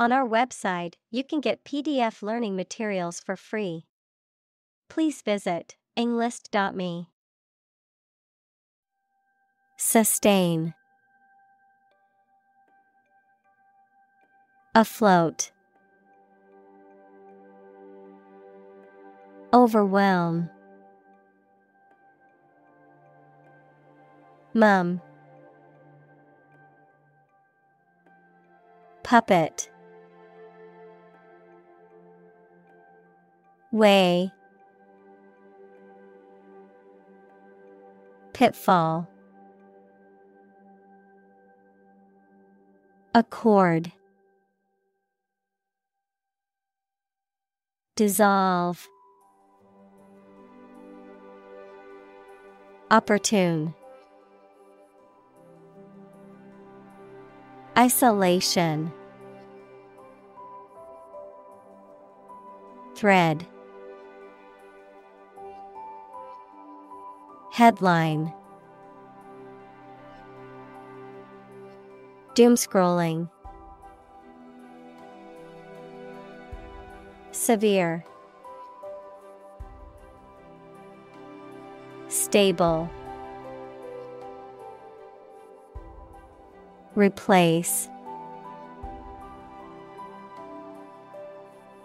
On our website, you can get PDF learning materials for free. Please visit englist.me. Sustain. Afloat. Overwhelm. Mum. Puppet Way. Pitfall. Accord. Dissolve. Opportune. Isolation. Thread Headline. Doom scrolling. Severe. Stable. Replace.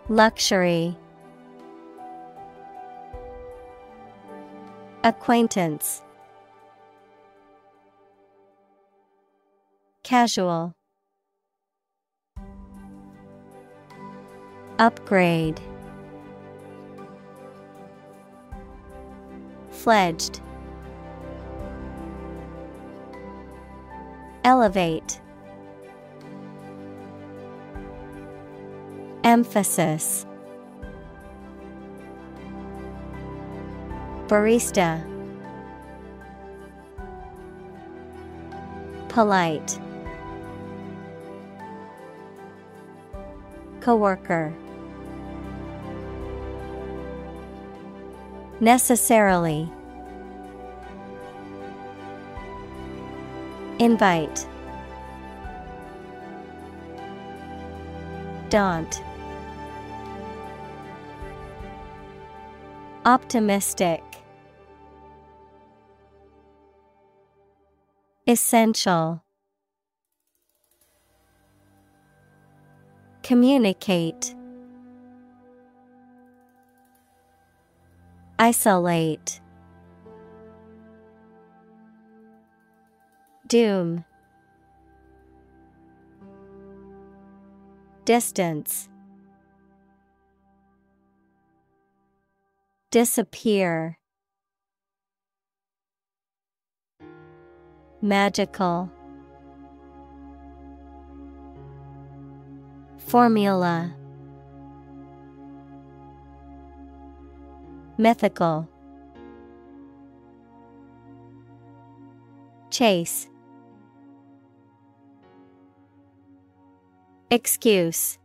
Luxury Acquaintance. Casual. Upgrade. Fledged. Elevate. Emphasis Barista. Polite. Coworker. Necessarily. Invite. Daunt. Optimistic Essential. Communicate. Isolate. Doom. Distance. Disappear Magical. Formula. Mythical. Chase. Excuse